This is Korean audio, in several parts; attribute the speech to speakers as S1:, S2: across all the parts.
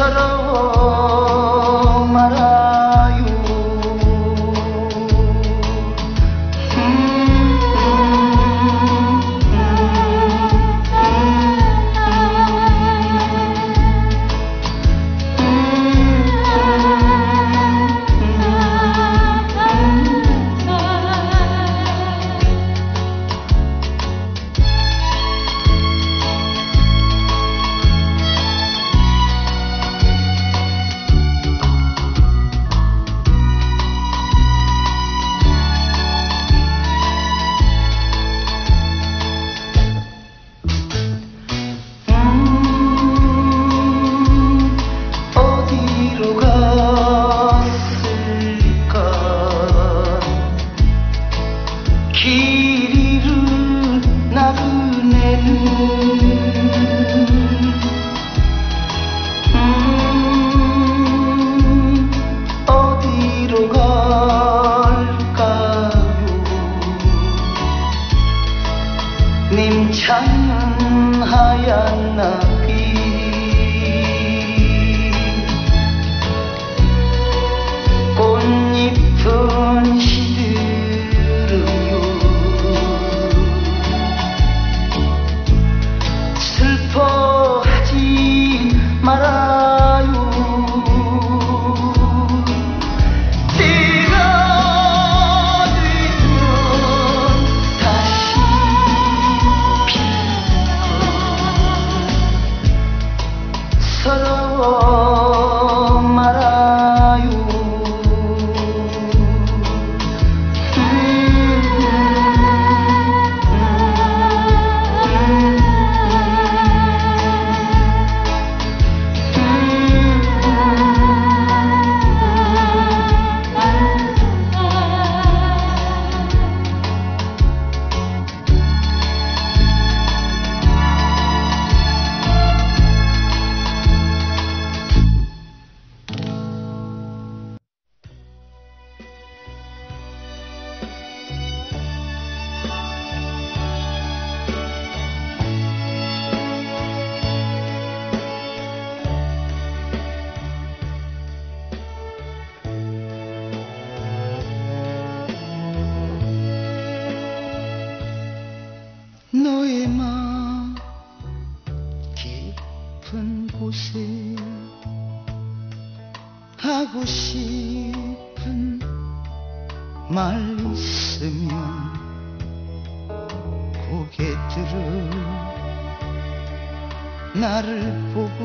S1: karo 곳에 하고 싶은 말 있으면 고개 들어 나를 보고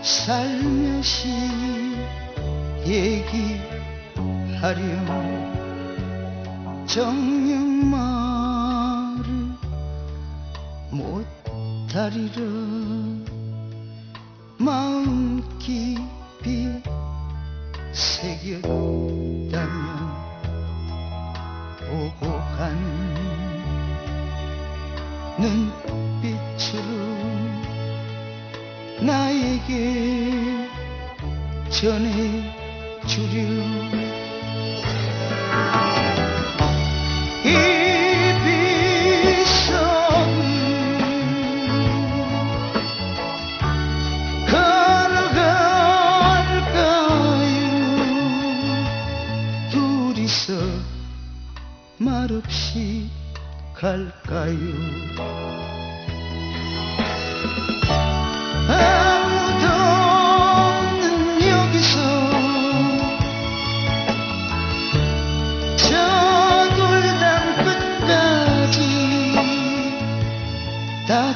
S1: 살며시 얘기하렴. 정녕 말 足りる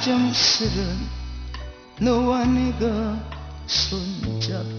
S1: 가슴 쓰는 너와 내가 손잡고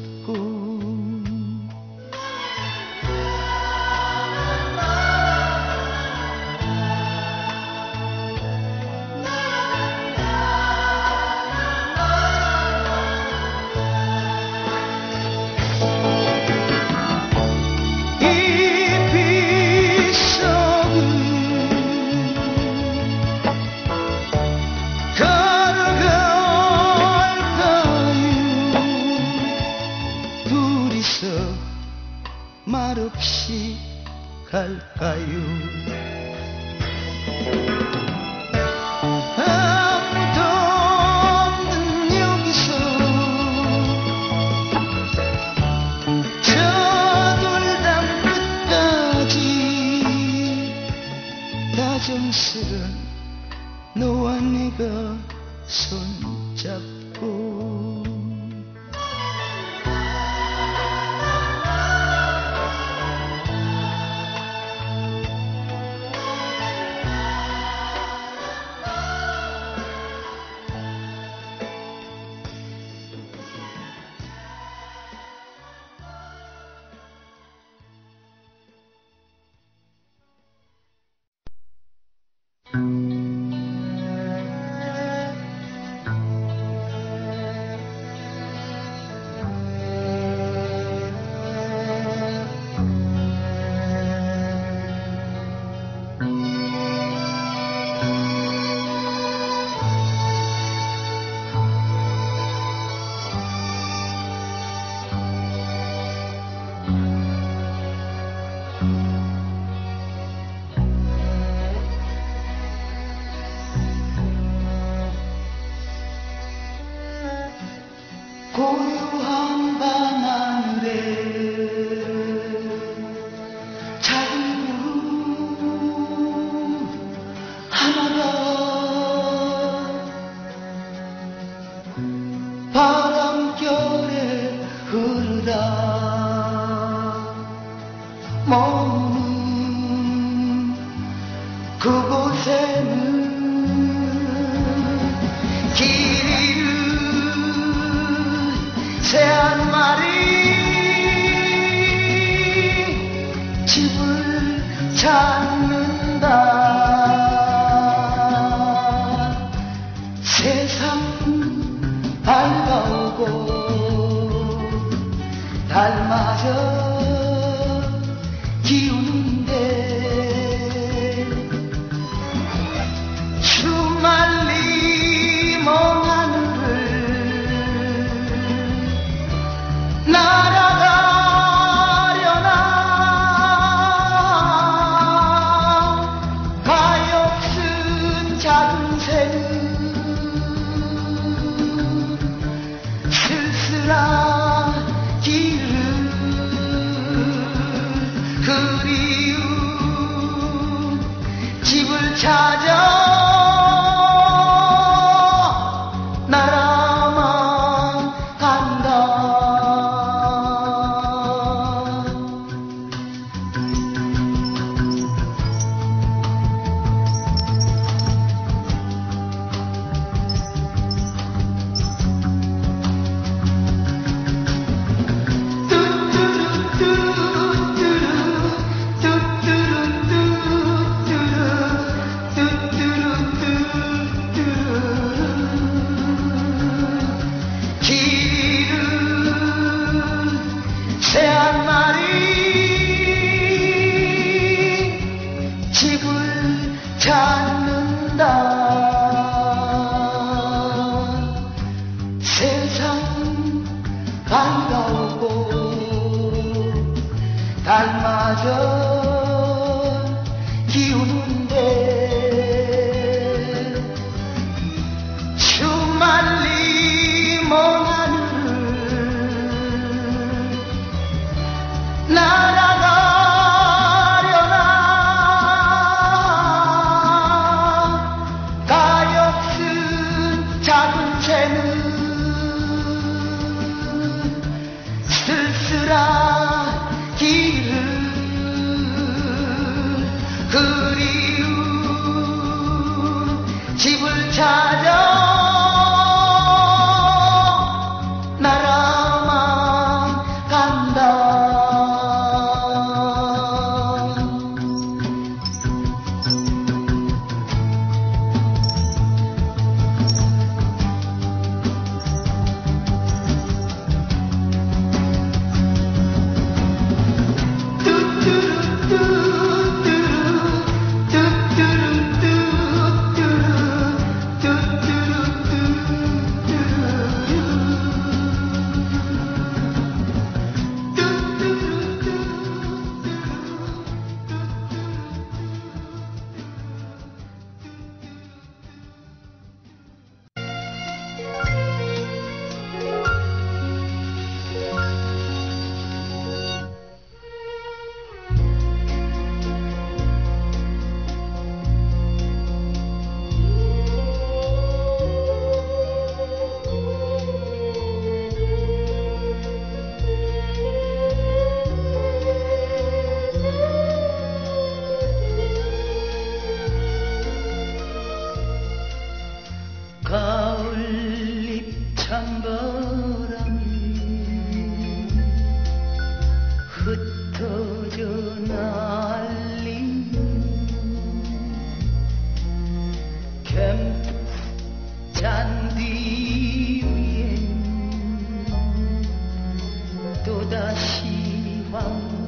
S1: 的希望。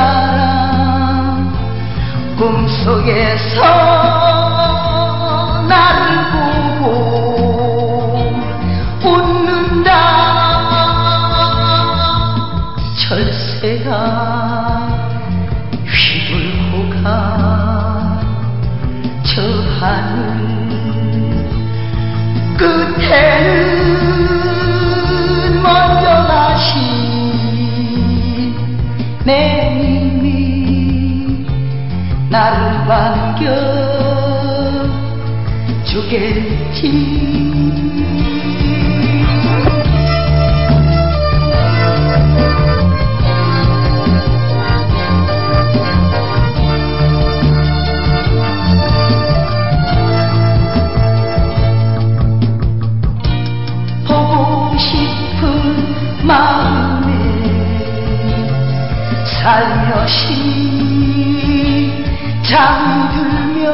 S1: 사랑 꿈속에서 나를 반겨. 주겠지 마음에 살며시 잠들면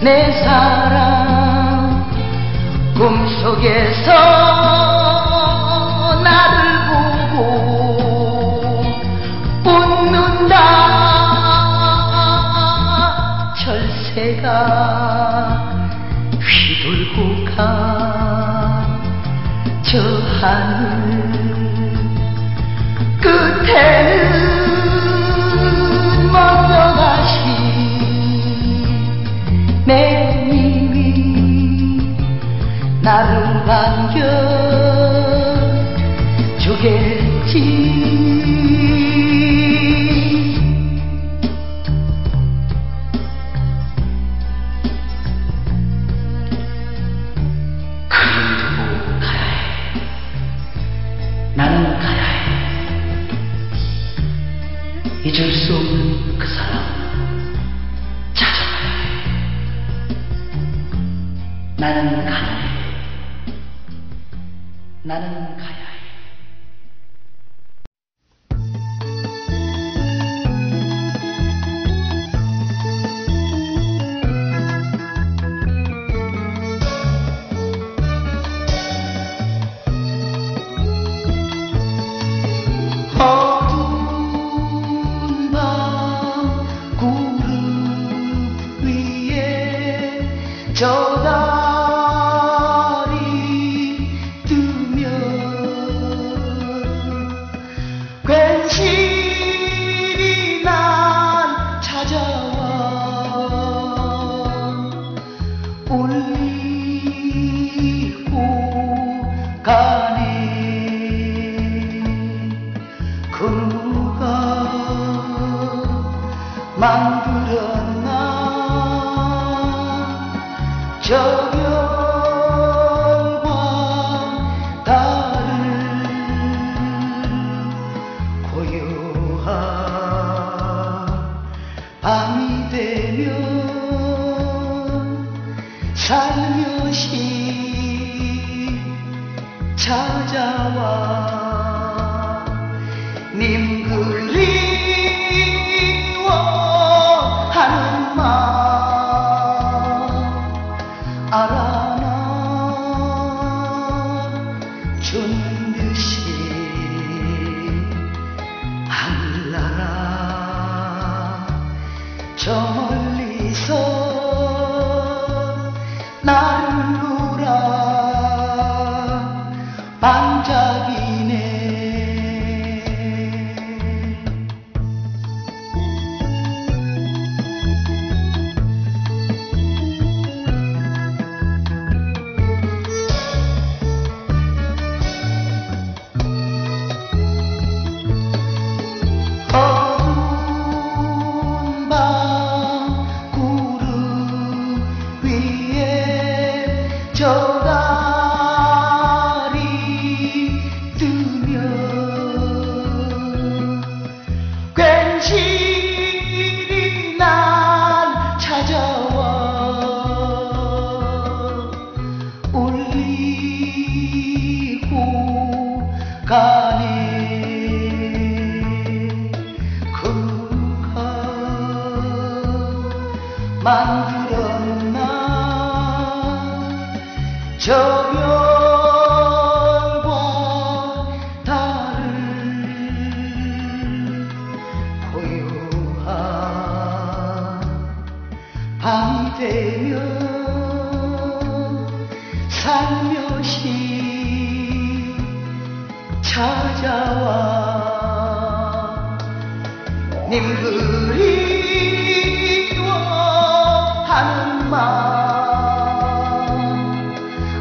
S1: 내 사랑 꿈속에서 나를 보고 웃는다. 철새가 휘돌고 가 저 하늘 끝에는 매일이 나를 반겨 주겠지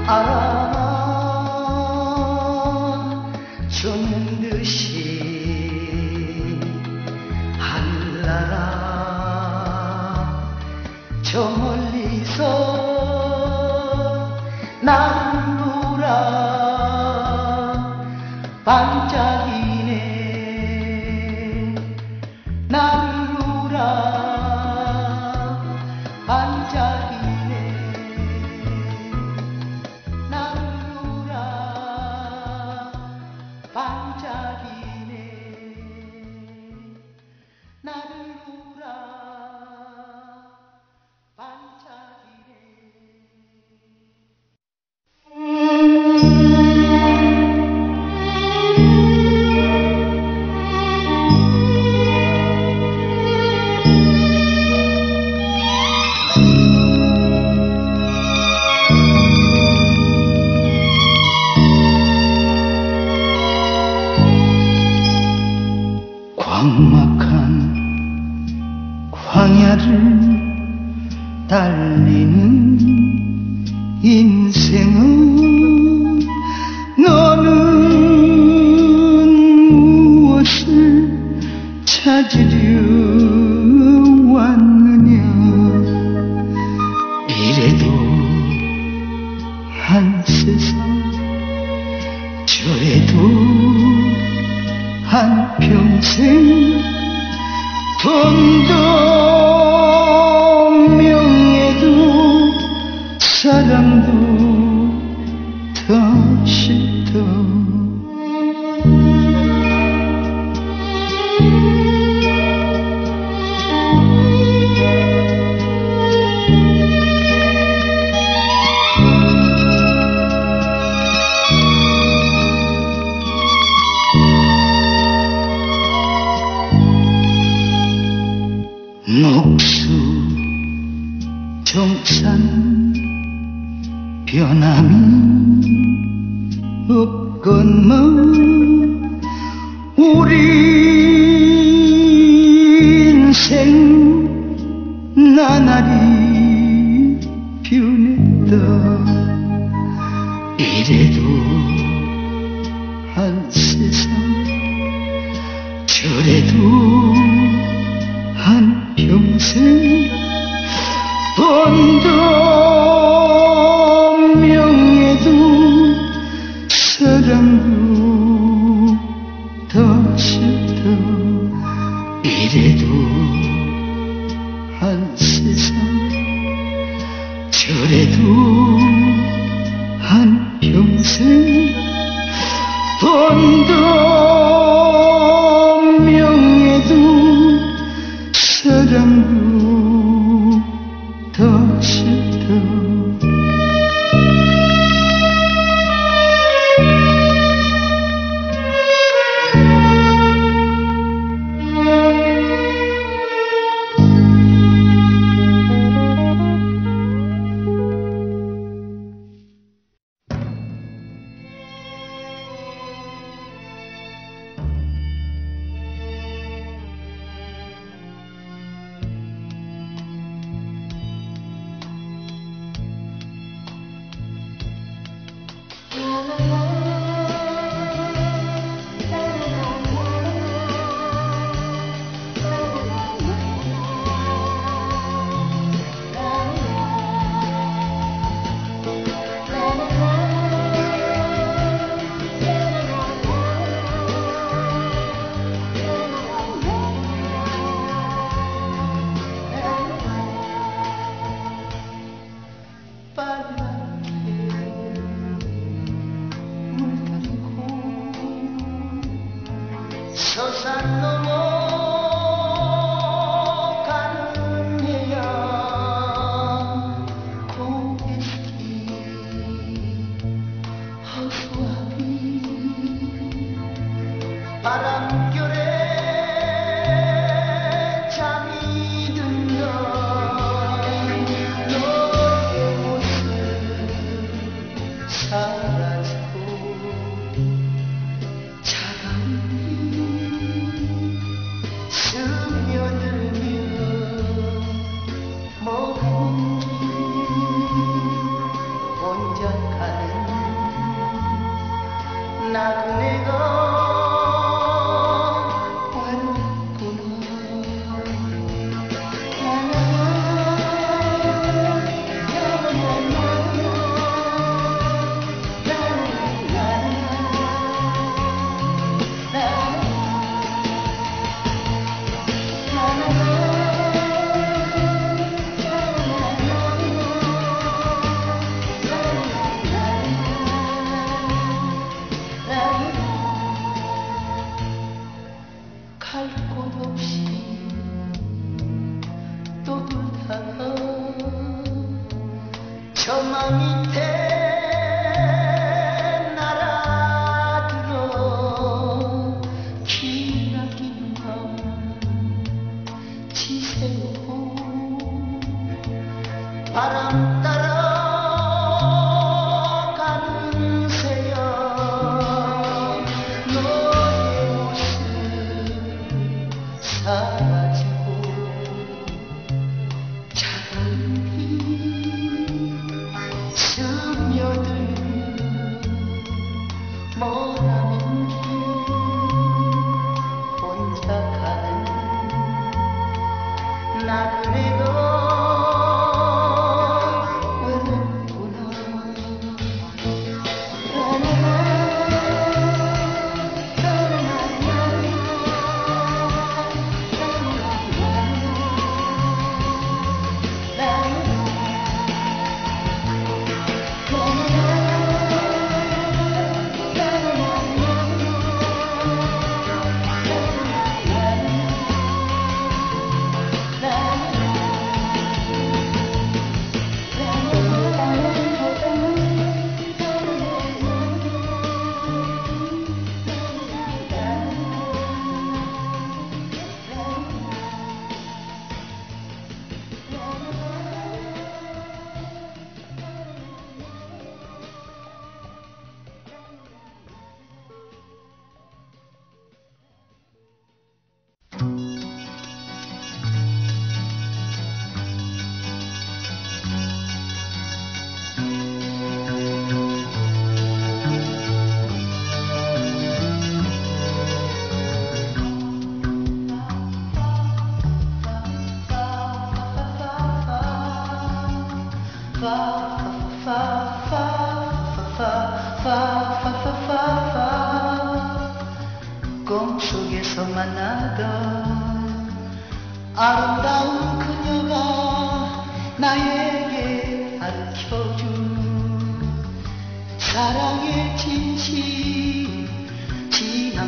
S1: 好 찾으려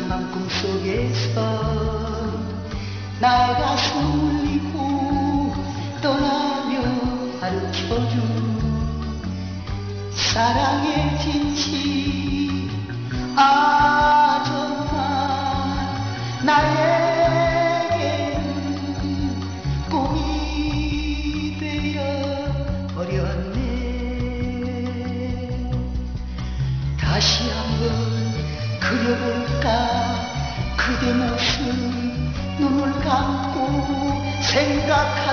S1: 찬 밤 꿈속에서 나가 숨을 잃고 떠나며 가르쳐준 사랑의 진심 아 the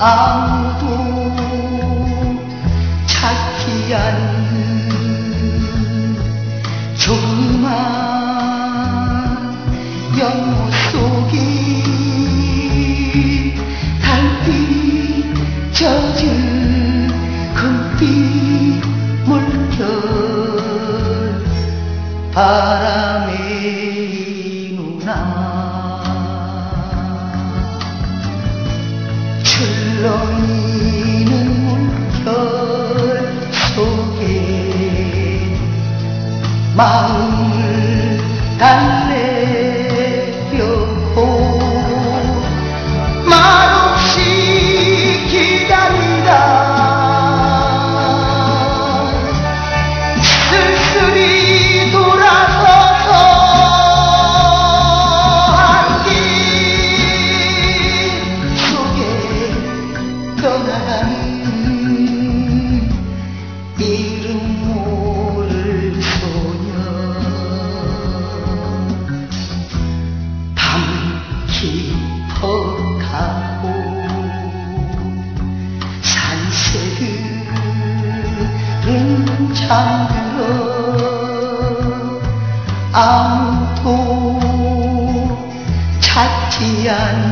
S1: 아무도 찾지 않는 조그만 연못 속이 달빛 젖은 금빛 물결 바람 안 들어 아무도 찾지 않아